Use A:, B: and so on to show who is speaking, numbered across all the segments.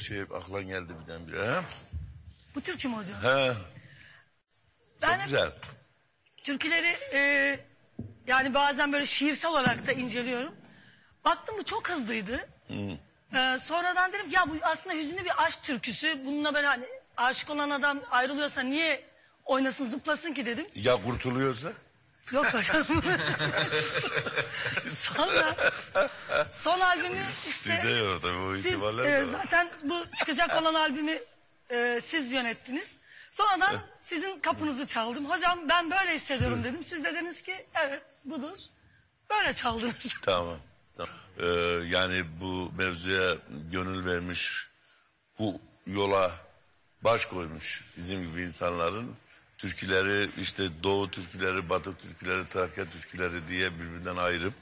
A: şey aklına geldi birdenbire ha?
B: Bu türkü mü hocam?
A: He,
B: Ben
A: çok
B: hep
A: güzel.
B: türküleri e, yani bazen böyle şiirsel olarak da inceliyorum. Baktım bu çok hızlıydı. E, sonradan dedim ki ya bu aslında hüzünlü bir aşk türküsü. Bununla ben hani aşık olan adam ayrılıyorsa niye oynasın zıplasın ki dedim.
A: Ya kurtuluyorsa?
B: Yok hocam. Sonra son albümü işte
A: yok tabii o
B: siz e, zaten bu çıkacak olan albümü e, siz yönettiniz. Sonradan sizin kapınızı çaldım. Hocam ben böyle hissediyorum dedim. Siz de dediniz ki evet budur. Böyle çaldınız.
A: Tamam. tamam. Ee, yani bu mevzuya gönül vermiş, bu yola baş koymuş bizim gibi insanların türküleri işte doğu türküleri, batı türküleri, Trakya türküleri diye birbirinden ayırıp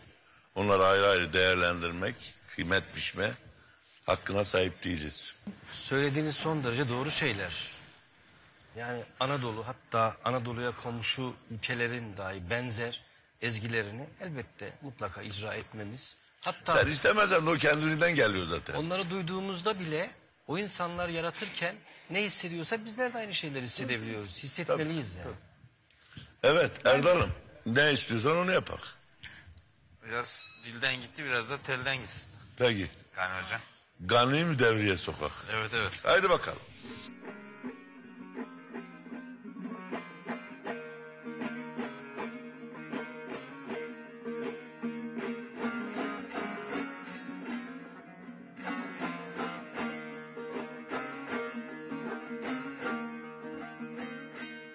A: onları ayrı ayrı değerlendirmek, kıymet biçme hakkına sahip değiliz.
C: Söylediğiniz son derece doğru şeyler. Yani Anadolu hatta Anadolu'ya komşu ülkelerin dahi benzer ezgilerini elbette mutlaka icra etmemiz. Hatta
A: Sen istemezsen o kendiliğinden geliyor zaten.
C: onları duyduğumuzda bile o insanlar yaratırken ne hissediyorsa bizler de aynı şeyleri hissedebiliyoruz. Hissetmeliyiz yani.
A: Evet Erdal'ım ne istiyorsan onu yapak.
D: Biraz dilden gitti biraz da telden gitsin.
A: Peki.
D: Yani hocam.
A: Gani mi devreye sokak?
D: Evet evet.
A: Haydi bakalım.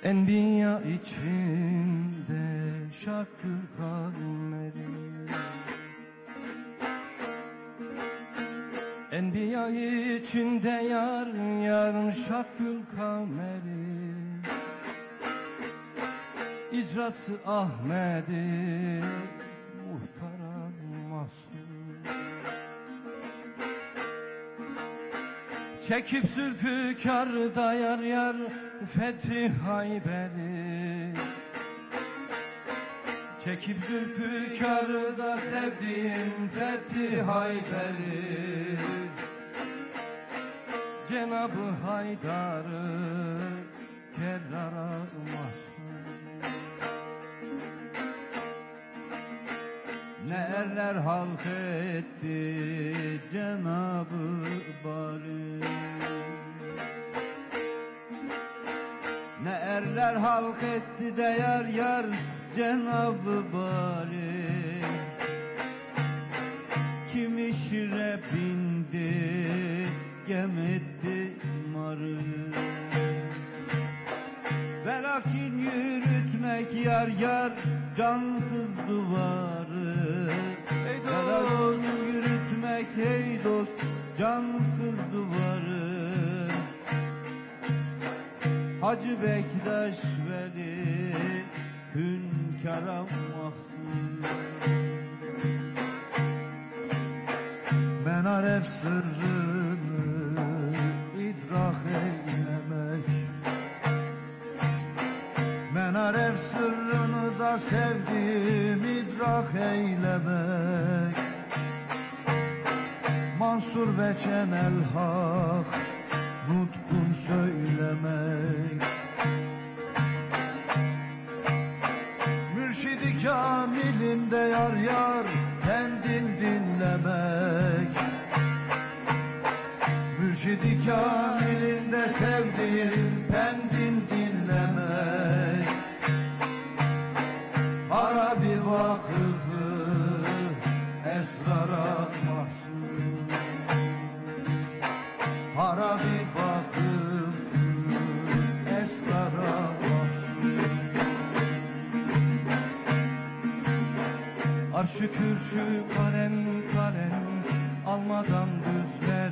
E: Enbiya içinde şakül kameri Enbiya içinde yar yar şakül kameri İcrası Ahmet'i Çekip zülfikar dayar yar fethi Hayber'i Çekip zülfikar da sevdiğim fethi Hayber'i Cenab-ı Haydar'ı kerrara mahsus Ne erler halk etti Cenab-ı Bari. Ne erler halk etti de yar yar Cenab-ı Bari. Kimi şire bindi Gem etti marı. Ve
C: Velakin yürütmek yar yar cansız duvarı
E: Dost.
C: Velakin yürütmek ey dost cansız duvarı Hacı Bektaş Veli hünkâra mahsus
E: Ben aref sırrını idrak eylemek Ben aref sırrını da sevdim idrak eylemek. Mansur ve Cemel Hak nutkun söylemek. Mürşidi kamilinde yar yar kendin dinlemek. Mürşidi kamilinde sevdiğin pendin esrara mahsus. Harabi vakıfı esrara mahsus.
C: Arşı kürsü kalem kalem almadan düzler.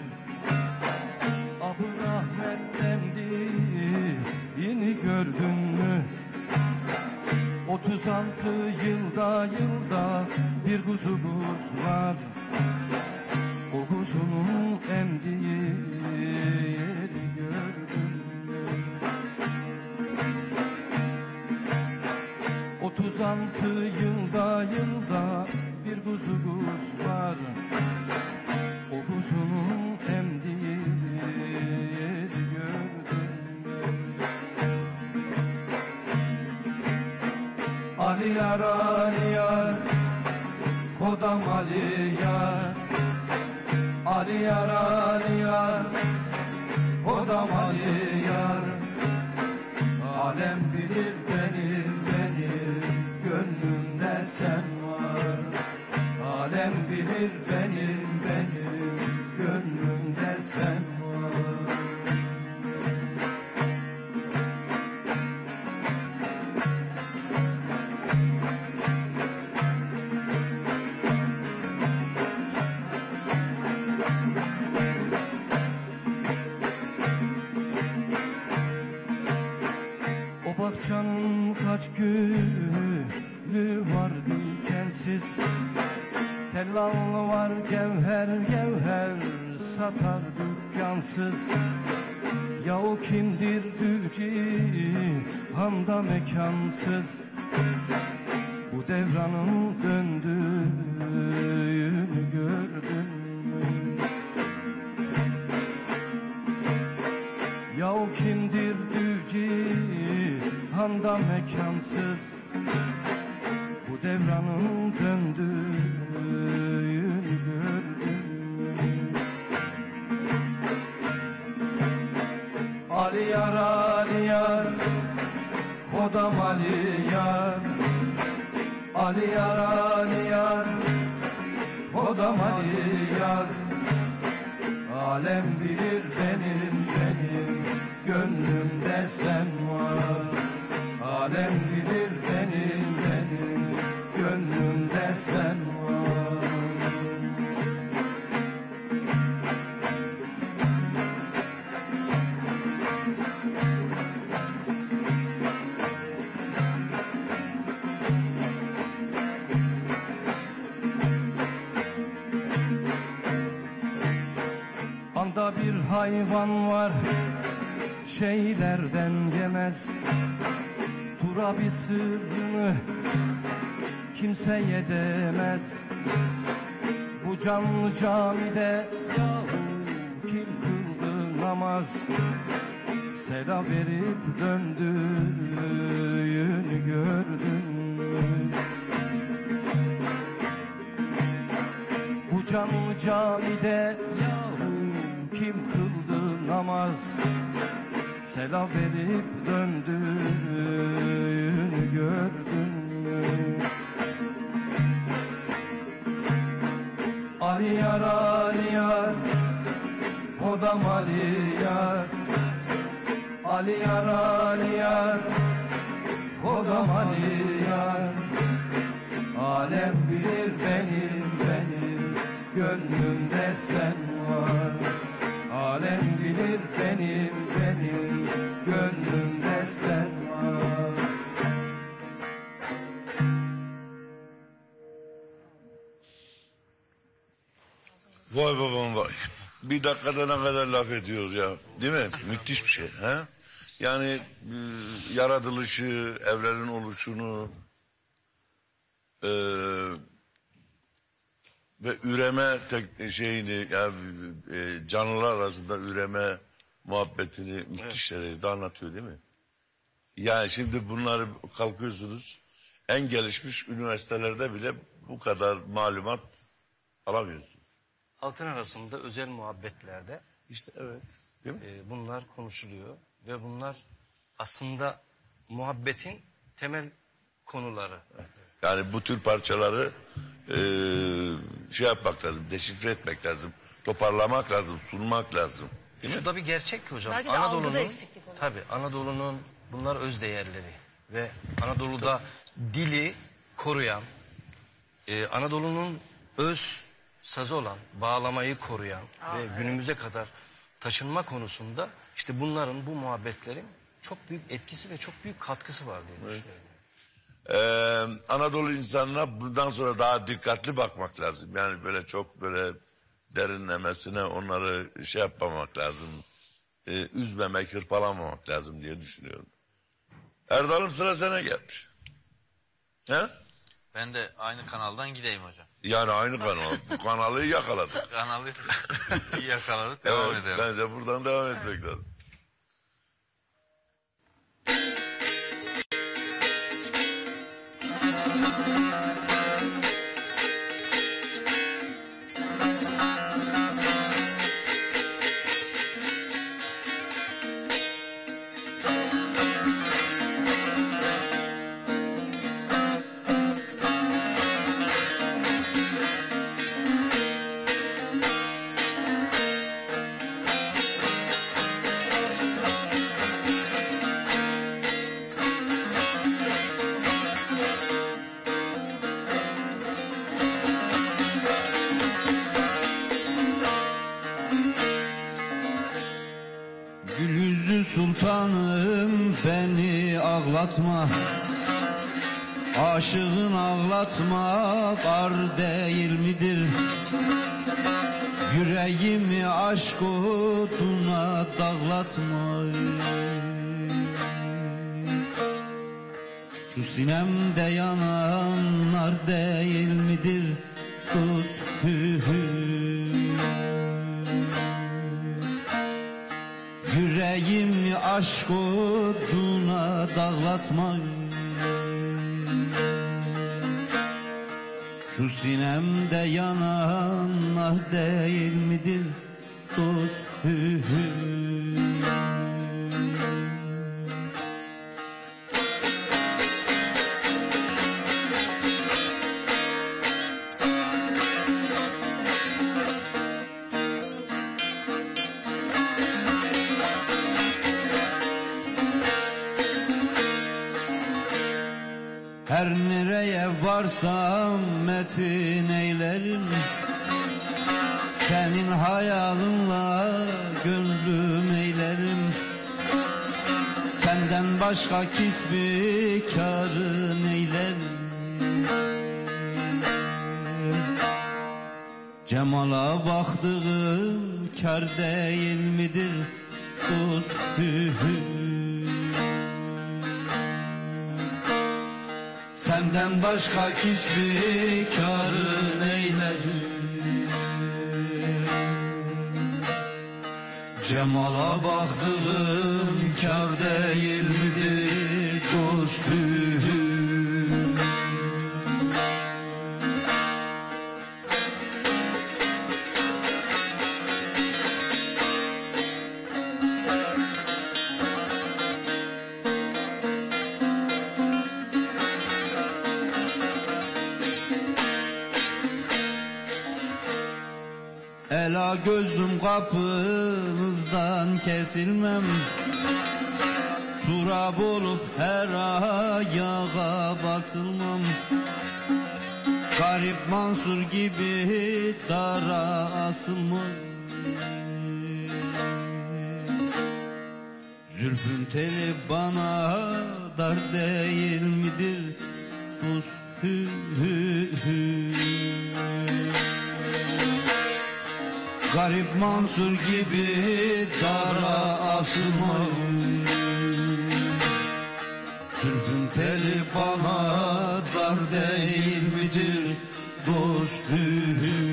C: Abu Rahmet dendi yeni gördün mü? 36 yılda yılda bir kuzumuz var. O kuzunun emdiği yeri gördün mü 36 yılda yılda bir kuzumuz var. O kuzunun handa mekansız Bu devranın döndüğünü gördüm.
E: Ali yar Ali yar Kodam Ali yar. Ali yar Ali yar Kodam Ali yar. Alem
C: kimseye demez. Bu canlı camide
E: yar yar Kodam Ali yar Alem bilir benim benim Gönlümde sen var Alem bilir benim benim Gönlümde sen var
A: Vay babam vay. Bir dakikada ne kadar laf ediyoruz ya. Değil mi? Müthiş bir şey. He? Yani e, yaratılışı, evrenin oluşunu e, ve üreme tek şeyini yani e, canlılar arasında üreme muhabbetini müthiş derecede anlatıyor değil mi? Yani şimdi bunları kalkıyorsunuz en gelişmiş üniversitelerde bile bu kadar malumat alamıyorsunuz.
C: Halkın arasında özel muhabbetlerde
A: İşte evet. Değil mi?
C: e, bunlar konuşuluyor ve bunlar aslında muhabbetin temel konuları.
A: Yani bu tür parçaları e, şey yapmak lazım, deşifre etmek lazım, toparlamak lazım, sunmak lazım.
C: Şu da bir gerçek ki hocam.
B: Belki de algıda
C: Anadolu'nun
B: eksiklik olur.
C: tabii Anadolu'nun bunlar öz değerleri ve Anadolu'da dili koruyan, e, Anadolu'nun öz sazı olan bağlamayı koruyan ve günümüze kadar taşınma konusunda işte bunların bu muhabbetlerin çok büyük etkisi ve çok büyük katkısı var diye düşünüyorum.
A: Ee, Anadolu insanına bundan sonra daha dikkatli bakmak lazım. Yani böyle çok böyle derinlemesine onları şey yapmamak lazım. Ee, üzmemek, hırpalamamak lazım diye düşünüyorum. Erdal'ım sıra sana gelmiş. He?
D: Ben de aynı kanaldan gideyim hocam.
A: Yani aynı kanal. Bu kanalı yakaladık.
D: Kanalı iyi yakaladık. Devam
A: Evet,
D: edelim.
A: bence buradan devam etmek lazım.
E: Música Her nereye varsam metin eylerim. Senin hayalınla gönlüm eylerim. Senden başka kisbi karın eylerim. Cemala baktığım kar değil midir? Dost hü hü Senden başka kisbi karın eylerim Cemala baktığım kar değil Ela gözlüm kapınızdan kesilmem Tur Çorap olup her ayağa basılmam Garip Mansur gibi dara asılmam Zülfün teli bana dar değil midir? Dost hü hü hü. Garip Mansur gibi dara asılma Zülfün teli bana dar değil midir? Dostum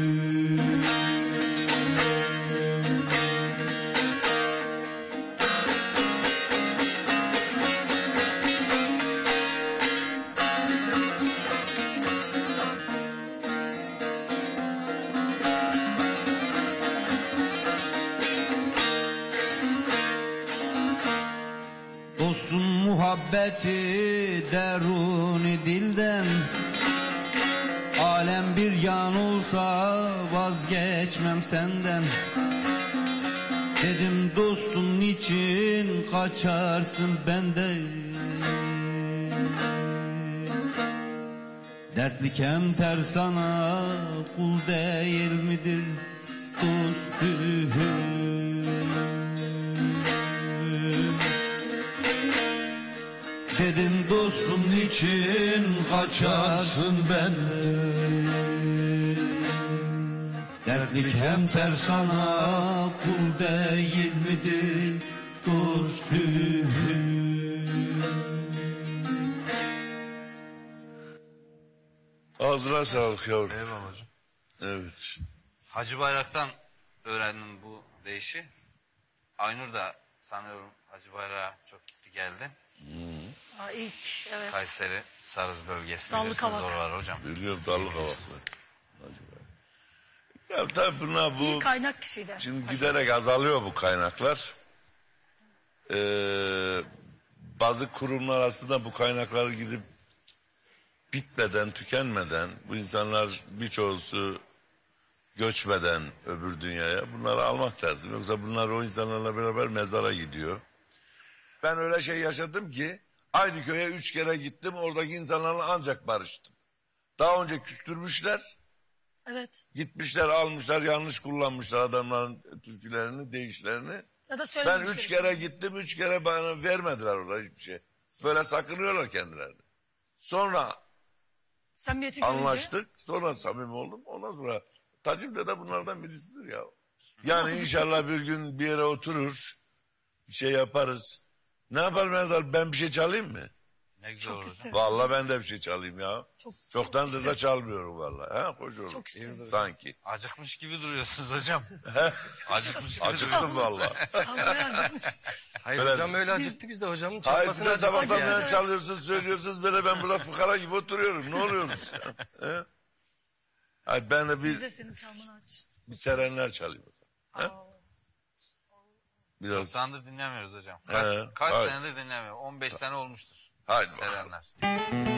E: muhabbeti deruni dilden. Alem bir yan olsa vazgeçmem senden. Dedim dostum niçin kaçarsın benden. Dertli kemter sana kul değil midir niçin kaçarsın benden Dertlik hem ter sana kul değil midir dost hü hü.
A: Ağzına sağlık yavrum.
D: Eyvallah hocam.
A: Evet.
D: Hacı Bayrak'tan öğrendim bu deyişi. Aynur da sanıyorum Hacı Bayrak'a çok gitti geldi.
F: Aa, ilk evet.
D: Kayseri Sarız bölgesi
F: Dallı
D: bilirsiniz
F: Kavak.
D: oralar hocam.
A: Biliyorum dallı kavaklı. Ya tabii bunlar bu...
F: İyi kaynak kişiydi.
A: Şimdi giderek azalıyor bu kaynaklar. Ee, bazı kurumlar aslında bu kaynakları gidip bitmeden, tükenmeden, bu insanlar birçoğusu göçmeden öbür dünyaya bunları almak lazım. Yoksa bunlar o insanlarla beraber mezara gidiyor. Ben öyle şey yaşadım ki aynı köye üç kere gittim oradaki insanlarla ancak barıştım. Daha önce küstürmüşler.
F: Evet.
A: Gitmişler almışlar yanlış kullanmışlar adamların türkülerini, deyişlerini.
F: Ya da
A: Ben üç kere gittim, üç kere bana vermediler orada hiçbir şey. Böyle sakınıyorlar kendilerini. Sonra
F: Samimiyeti görünce.
A: anlaştık, sonra samimi oldum. Ondan sonra Tacip de bunlardan birisidir ya. Yani inşallah bir gün bir yere oturur, bir şey yaparız. Ne yapalım Erdal, ben bir şey çalayım mı?
D: Ne güzel olur hocam.
F: isterim.
A: Vallahi ben de bir şey çalayım ya.
F: Çok-
A: Çoktandır
F: çok
A: da çalmıyorum vallahi. Ha, olur.
F: Çok isterim.
A: Sanki.
D: Acıkmış gibi duruyorsunuz hocam. Acıkmış gibi
A: Acıktım vallahi.
F: Allah'a
G: Hayır
A: Böyle-
G: hocam öyle acıktı biz de hocamın
A: Hayır bir
G: çalmasına
A: de
G: acıktık
A: sabahtan
G: yani.
A: beri çalıyorsunuz söylüyorsunuz böyle ben burada fıkara gibi oturuyorum. Ne oluyoruz? He? Hayır ben de
F: Biz
A: bir,
F: de senin çalmanı aç.
A: bir serenler çalayım. o zaman. He?
F: Aa,
A: Biraz.
D: Çoktandır dinlemiyoruz hocam. Kaç,
A: He,
D: kaç
A: evet.
D: senedir dinlemiyorum? 15 sene olmuştur.
A: Haydi bakalım.
D: Sevenler.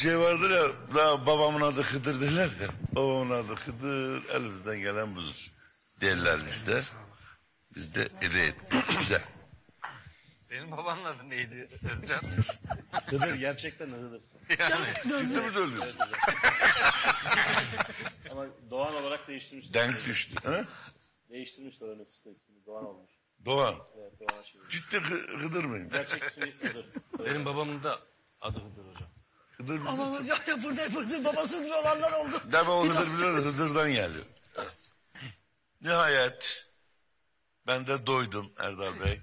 A: Şey vardır ya, daha babamın adı Hıdır derler ya. Babamın adı Hıdır, elimizden gelen budur. Derler bizde. Biz de evet, güzel.
D: Benim babanın adı neydi Özcan?
H: Hıdır gerçekten Hıdır.
D: yani
A: Ciddi mi söylüyorsun?
H: Ama Doğan olarak değiştirmişler.
A: Denk düştü. Ha?
H: Değiştirmişler o nüfusta ismini. Doğan olmuş.
A: Doğan.
H: Evet Doğan'a çevirmiş.
A: Ciddi Hı- Hıdır mıyım?
H: Gerçek ismi Hıdır.
G: Benim babamın da adı Hıdır hocam.
A: Hıdır mı?
F: Ama hocam ya burada burada babasıdır olanlar oldu.
A: Deme o Hıdır bilir Hıdır'dan geliyor. Nihayet ben de doydum Erdal Bey.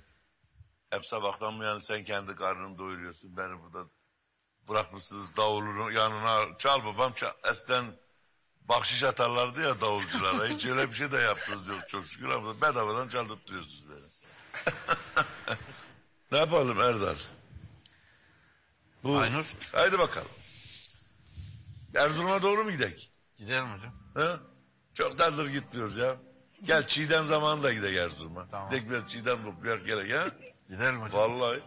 A: Hep sabahtan bu yana sen kendi karnını doyuruyorsun. Beni burada bırakmışsınız davulunu yanına. Çal babam çal. Eskiden bahşiş atarlardı ya davulculara. Hiç öyle bir şey de yaptınız yok çok şükür ama bedavadan çaldırtıyorsunuz beni. ne yapalım Erdal? Bu,
D: Aynur.
A: Haydi bakalım. Erzurum'a doğru mu gidelim?
D: Gidelim hocam.
A: Ha? Çok dardır gitmiyoruz ya. Gel Çiğdem zamanında gidelim Erzurum'a.
D: Tamam.
A: Tek biraz Çiğdem toplayak gerek ha.
D: Gidelim hocam.
A: Vallahi.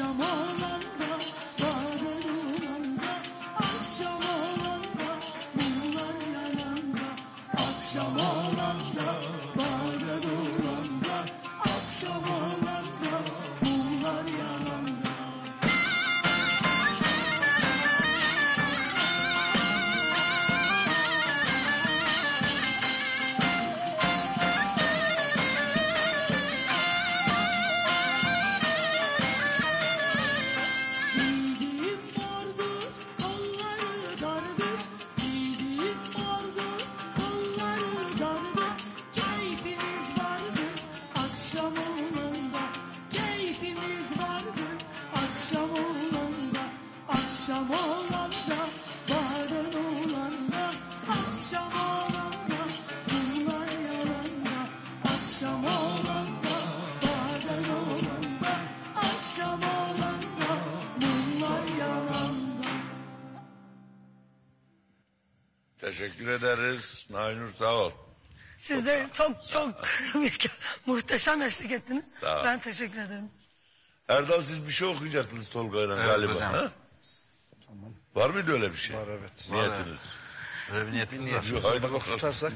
B: Akşam olanda, bağır olanda. Akşam olanda, mumlar yananda. Akşam olanda,
F: Siz de çok çok muhteşem eşlik ettiniz.
A: Sağ ol.
F: Ben teşekkür ederim.
A: Erdal siz bir şey okuyacaktınız Tolga'yla
D: Evet
A: galiba.
D: hocam.
A: Ha? Var mıydı öyle bir şey?
H: Var evet.
A: Niyetiniz.
D: Böyle bir niyetimiz var.
A: Şu haydi bakalım.
H: Tutarsak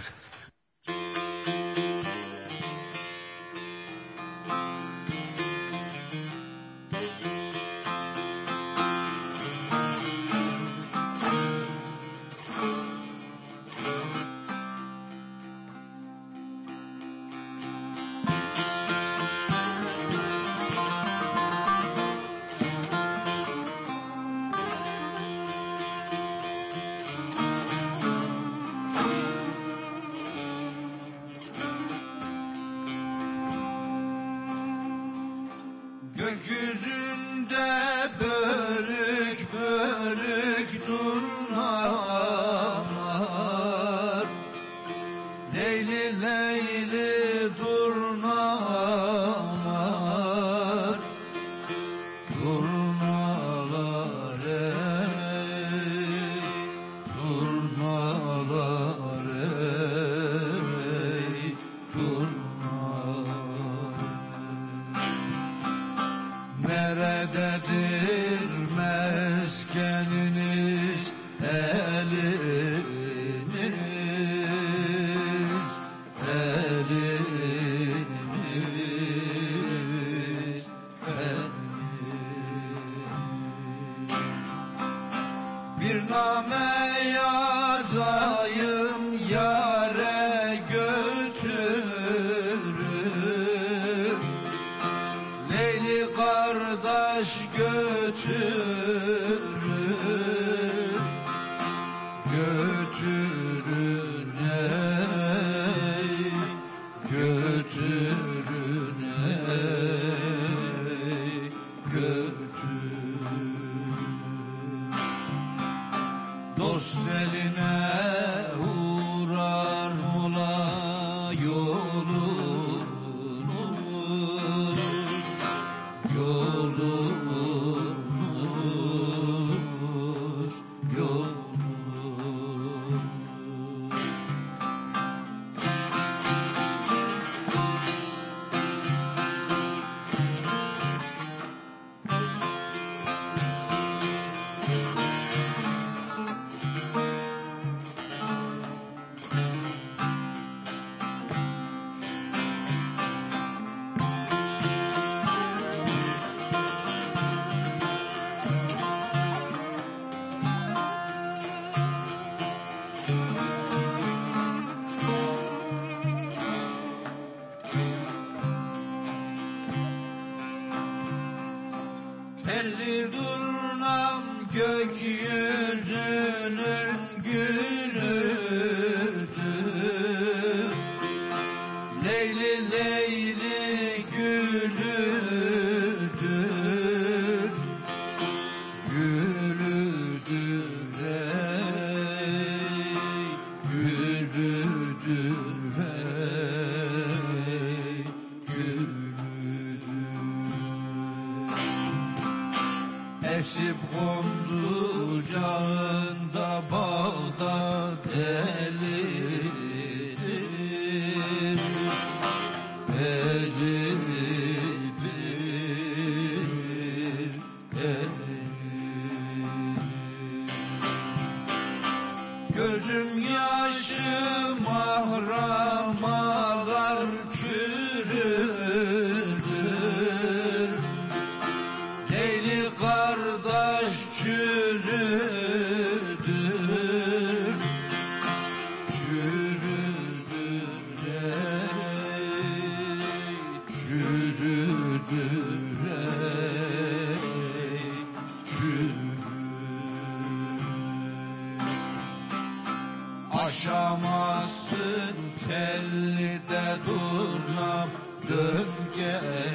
E: Aşamazsın telli de durnam dön geri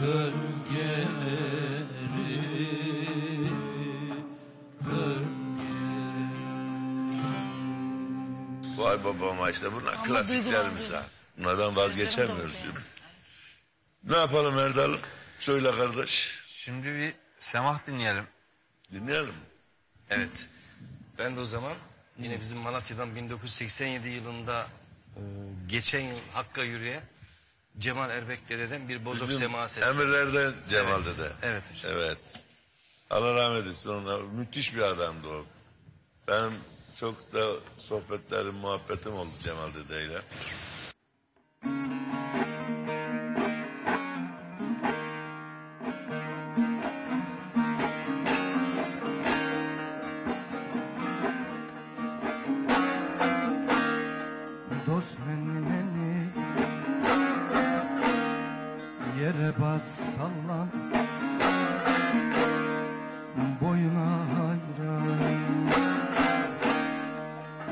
E: Dön geri Dön
A: Vay babama işte bunlar
F: Ama
A: klasiklerimiz ha. Bunlardan vazgeçemiyoruz.
F: De
A: Ne yapalım Erdal? Söyle kardeş.
D: Şimdi bir semah dinleyelim.
A: Dinleyelim.
G: Evet. Ben de o zaman yine bizim Malatya'dan 1987 yılında e, geçen yıl Hakk'a yürüyen Cemal Erbek dededen bir bozok
A: Bizim
G: sema sesi.
A: Emirler'den Cemal dede.
G: Evet hocam.
A: Evet. Allah rahmet etsin ona. Müthiş bir adamdı o. Benim çok da sohbetlerim, muhabbetim oldu Cemal dedeyle.
C: Bas sallan Boyuna hayran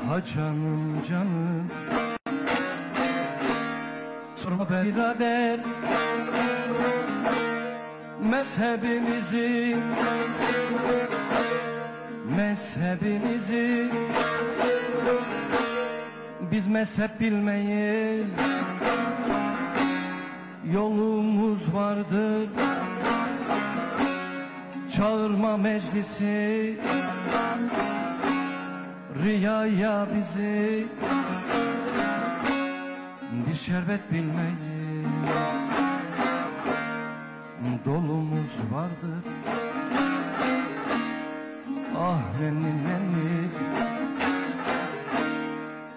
C: Ha canım canım Sorma birader. Mezhebimizi. Mezhebinizi biz mezhep bilmeyiz Yolumuz vardır. Çağırma meclisi Riyaya bizi. Bir şerbet bilmeyiz. Dolumuz vardır. Ah nenni nenni.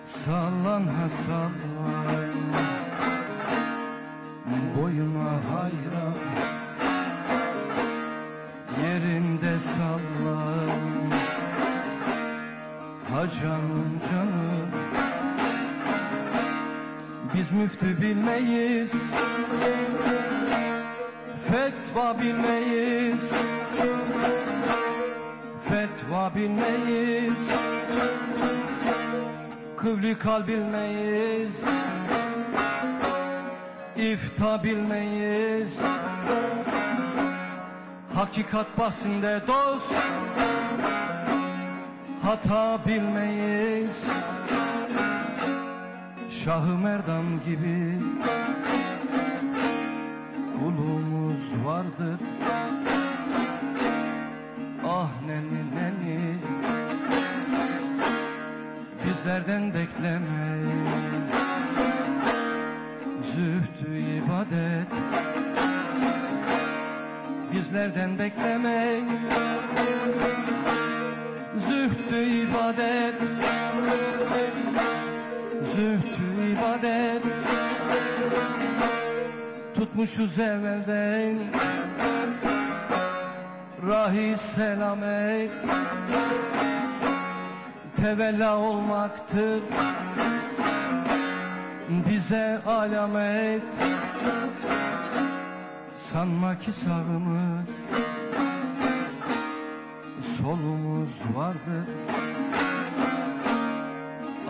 C: Sallan ha sallan Boyuna hayran Yerinde sallan. Ha canım canım Biz müftü bilmeyiz. Fetva bilmeyiz. Fetva bilmeyiz. Kıvli kal bilmeyiz İfta bilmeyiz. Hakikat bahsinde dost. Hata bilmeyiz. Şahı Merdan gibi kulumuz vardır. Ah nenni nenni Bizlerden bekleme Zühdü ibadet. Bizlerden bekleme Zühdü ibadet. Zühdü ibadet. Tutmuşuz evvelden. Rahi selamet Tevella olmaktır Bize alamet Sanma ki sağımız. Solumuz vardır.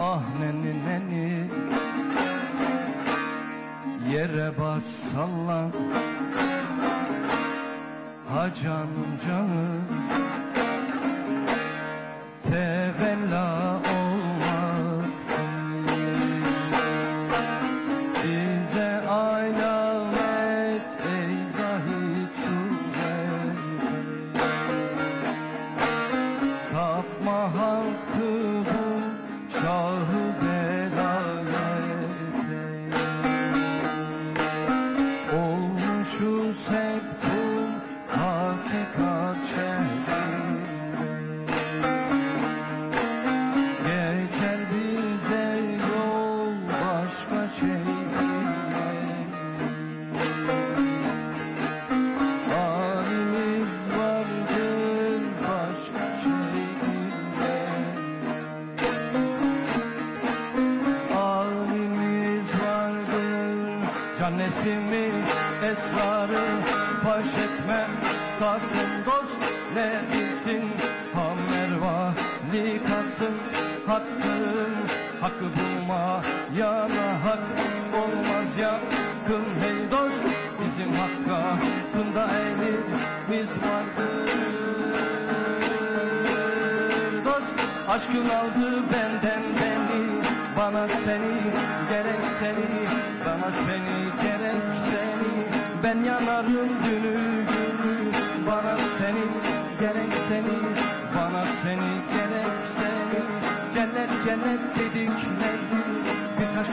C: Ah nenni nenni Yere bas sallan Ha canım canım. Tevella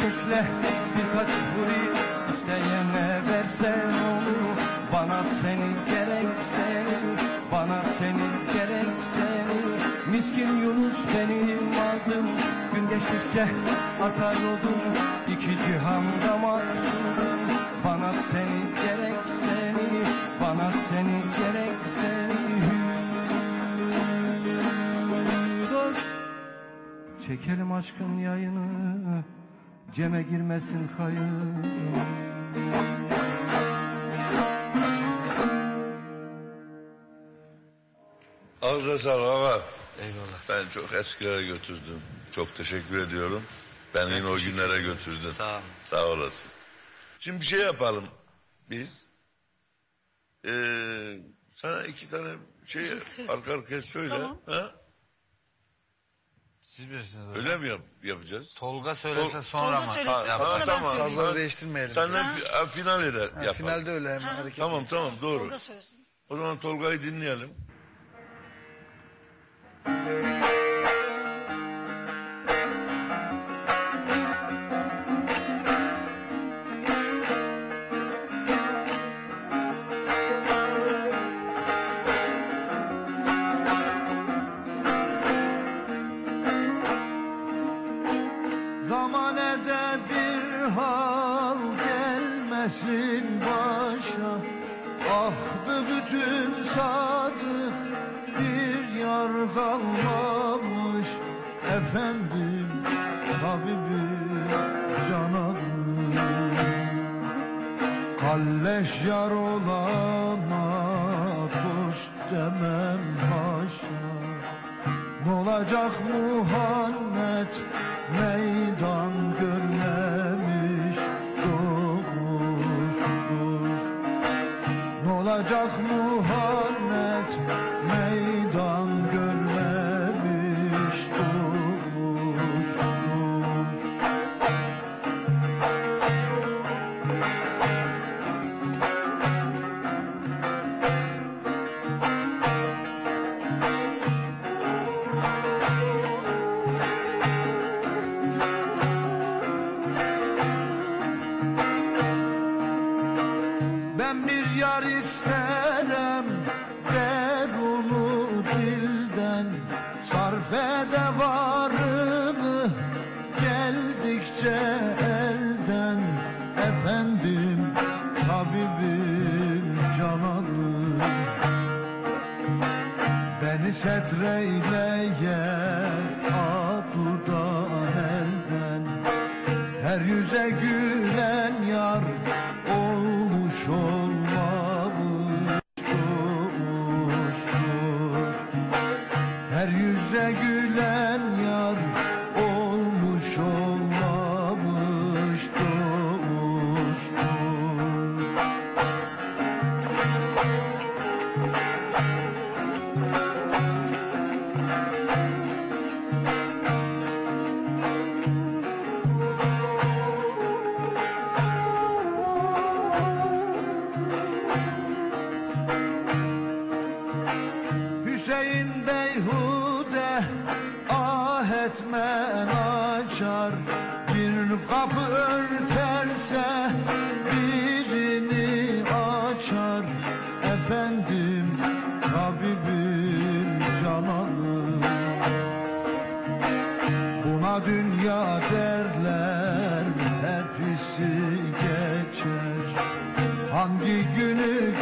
C: köşkle birkaç huri isteyene versen onu Bana seni gerek seni Bana seni gerek seni Miskin Yunus benim adım. Gün geçtikçe artar oldum İki cihanda mahzunum Bana seni gerek seni Bana seni gerek seni Dost Çekelim aşkın yayını Ceme girmesin hayır
A: Ağzına sağlık ama
G: Eyvallah.
A: ben çok eskilere götürdüm. Çok teşekkür ediyorum. Beni yine o günlere
G: ederim.
A: götürdün.
G: Sağ ol.
A: Sağ olasın. Şimdi bir şey yapalım biz. Ee, sana iki tane şey
F: Söyle.
A: arka arkaya söyle.
F: Tamam.
A: Ha?
D: Siz bilirsiniz hocam.
A: Öyle mi yap, yapacağız?
D: Tolga söylese
A: Tol-
D: sonra
F: Tolga
D: mı?
F: söylesin,
D: Ha,
F: sonra
A: Ha,
F: ben
A: tamam.
F: söyleyeyim.
I: Sazları değiştirmeyelim.
A: Senle fi- ha, final eder,
I: Ha,
A: yapalım.
I: finalde öyle hemen hareket
A: Tamam tamam doğru.
F: Tolga söylesin.
A: O zaman Tolga'yı dinleyelim.
E: efendim Tabibim canadım. Kalleş yar olana dost demem haşa. Ne olacak açar Bir kapı örterse birini açar. Efendim tabibim cananım Buna dünya derler hepsi geçer. Hangi günü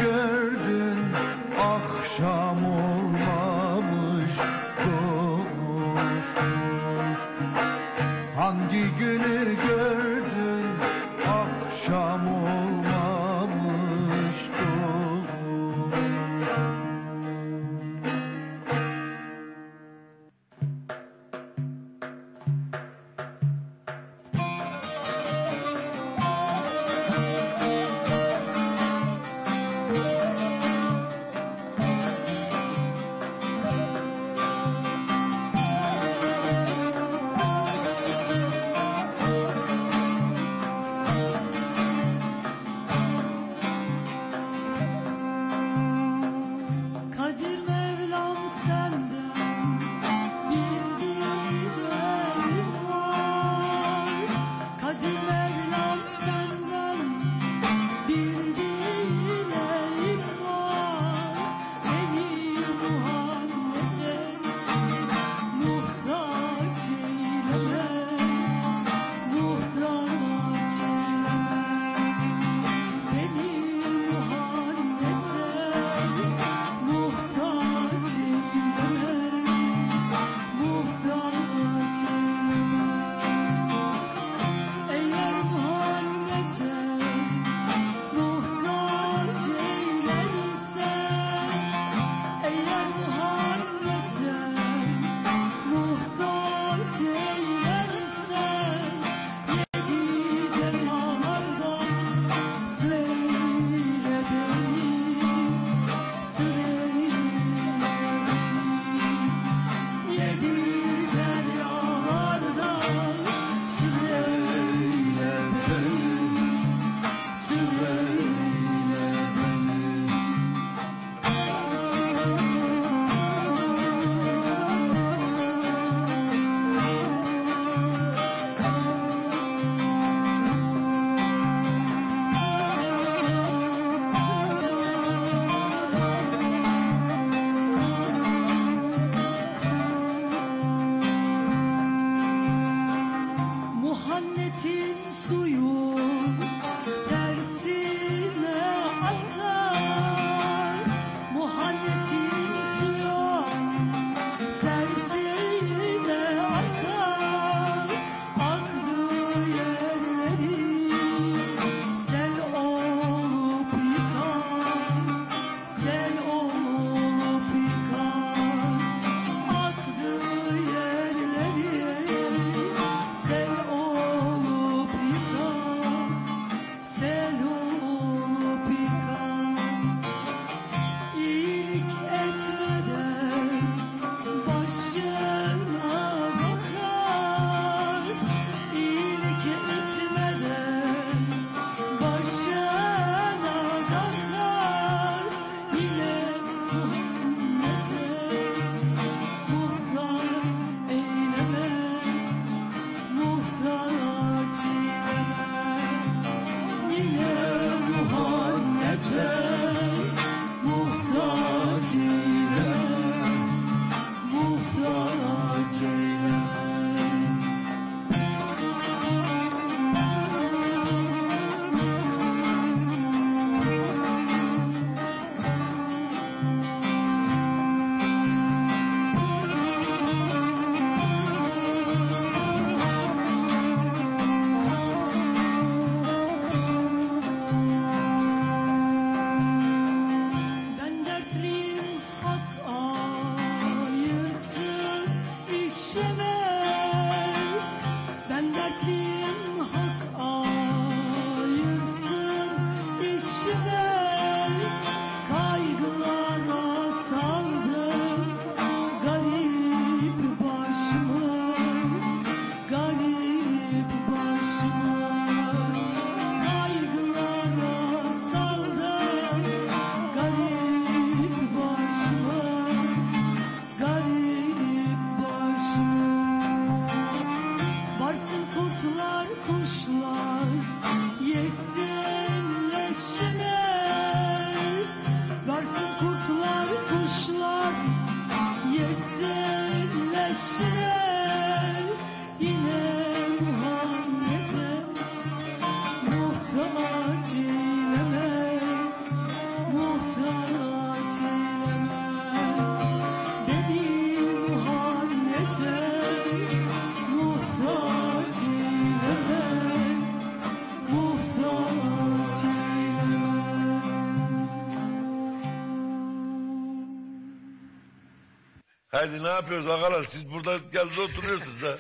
A: Haydi ne yapıyoruz ağalar? Siz burada geldiniz oturuyorsunuz ha.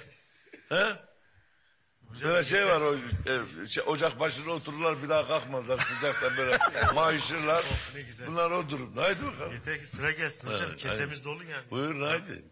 A: He? Böyle şey var o e, şey, ocak başında otururlar bir daha kalkmazlar sıcakta böyle maaşırlar.
I: ne güzel.
A: Bunlar o durum. Haydi bakalım.
I: Yeter ki sıra gelsin hocam.
A: Evet,
I: Kesemiz dolu yani.
A: Buyurun haydi.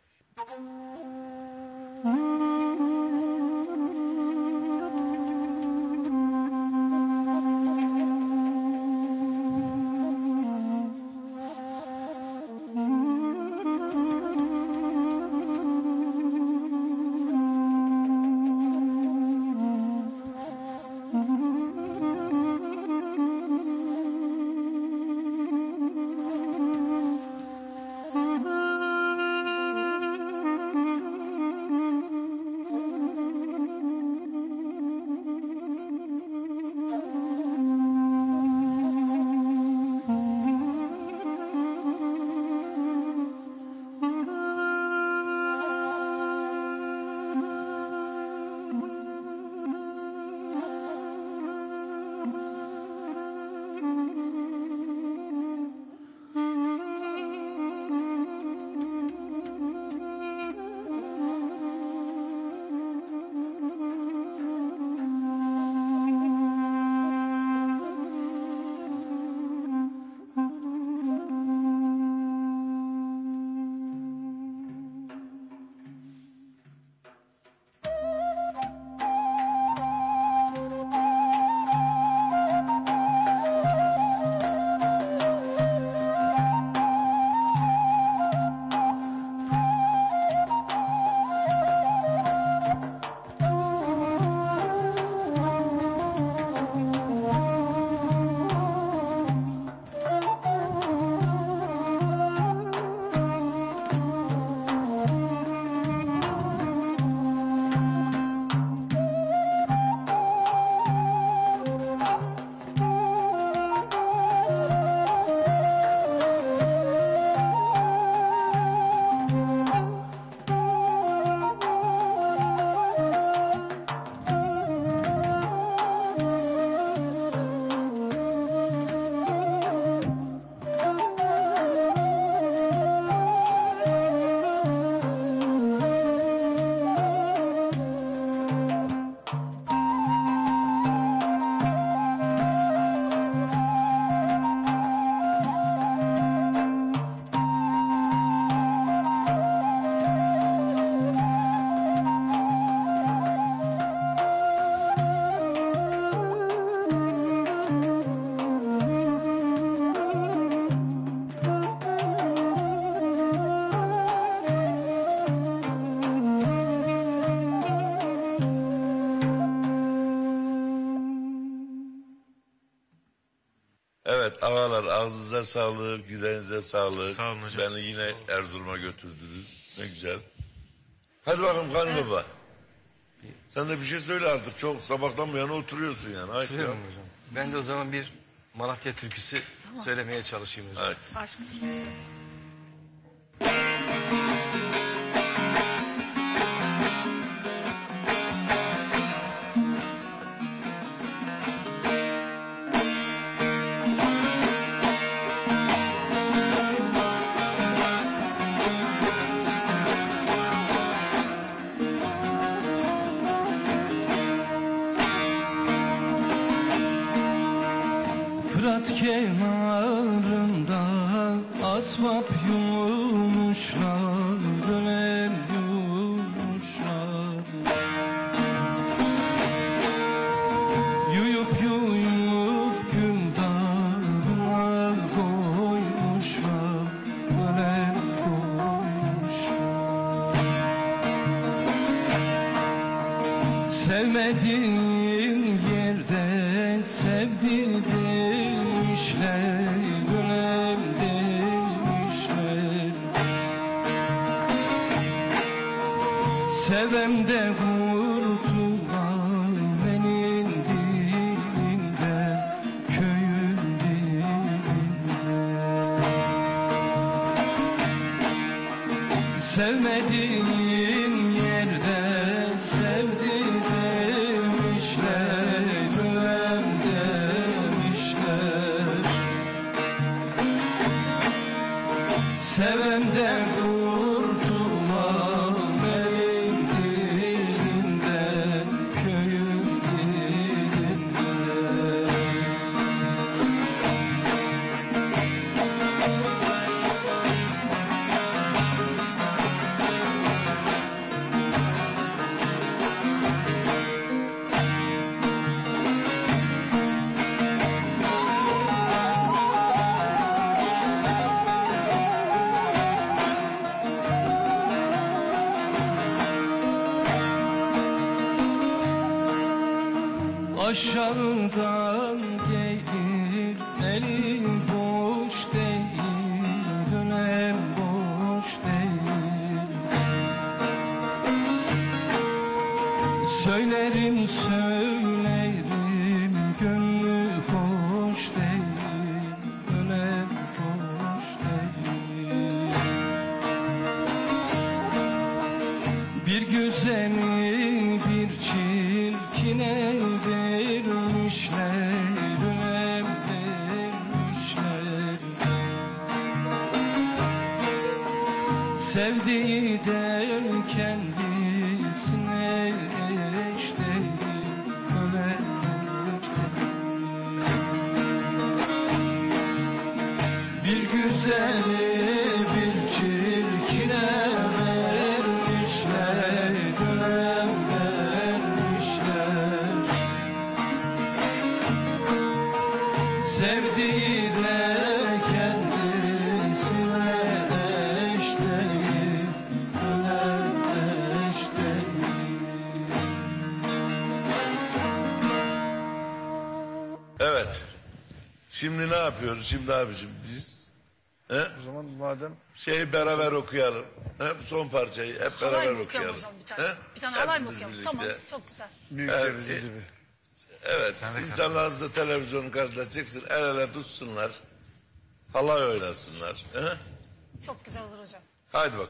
A: Ağzınıza sağlık, yüreğinize sağlık.
I: Sağ olun hocam.
A: Beni yine Erzurum'a götürdünüz. Ne güzel. Hadi bakalım Kanı Baba. Sen de bir şey söyle artık. Çok sabahtan bu yana oturuyorsun yani. Haydi ya.
J: Söylüyorum hocam. Ben de o zaman bir Malatya türküsü söylemeye çalışayım hocam.
A: Haydi.
K: Birisi.
C: swap aşağıdan gelir elin boş değil dönem boş değil. Söylerim
E: yapıyoruz? Şimdi abicim biz he?
L: O zaman madem
E: şeyi beraber okuyalım. He? Son parçayı hep
F: Halay
E: beraber
F: mı okuyalım
E: okuyalım.
F: bir tane?
E: He?
F: Bir tane halay mı
E: Hepimiz
F: okuyalım?
E: birlikte.
F: Tamam çok güzel.
L: büyük
E: Evet, e-. Evet. İnsanlar da televizyonun karşısına çıksın. El ele tutsunlar. Halay oynasınlar. He?
F: Çok güzel olur hocam.
E: Haydi bak.